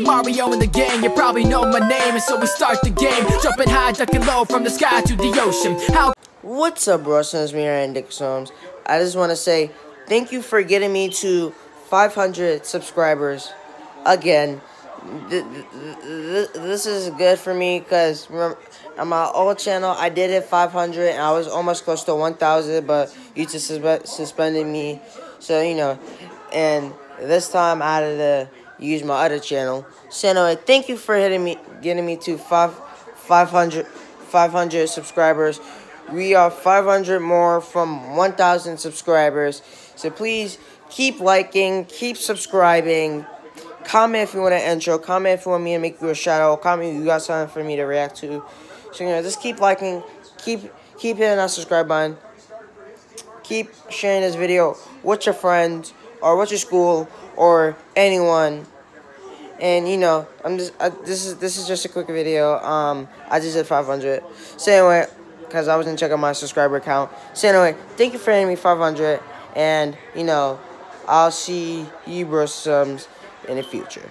Mario in the gang, you probably know my name, and so we start the game. Jumping high, ducking low, from the sky to the ocean. How What's up, bro? It's me, Aaron Dixons. I just want to say thank you for getting me to 500 subscribers again. Th- th- th- This is good for me because on my old channel, I did hit 500 and I was almost close to 1,000, but YouTube suspe- suspended me. So, you know, and this time I had to use my other channel. So, anyway, thank you for hitting me, getting me to five, 500, 500 subscribers. We are 500 more from 1,000 subscribers. So please keep liking, keep subscribing. Comment if you want an intro. Comment if you want me to make you a shout out. Comment if you got something for me to react to. So you know, just keep liking, keep keep hitting that subscribe button. Keep sharing this video with your friends or what's your school or anyone. And you know, I'm just I, this is this is just a quick video. Um, I just did 500. So anyway, because I wasn't checking my subscriber count. So anyway, thank you for hitting me 500, and you know, I'll see you bros in the future.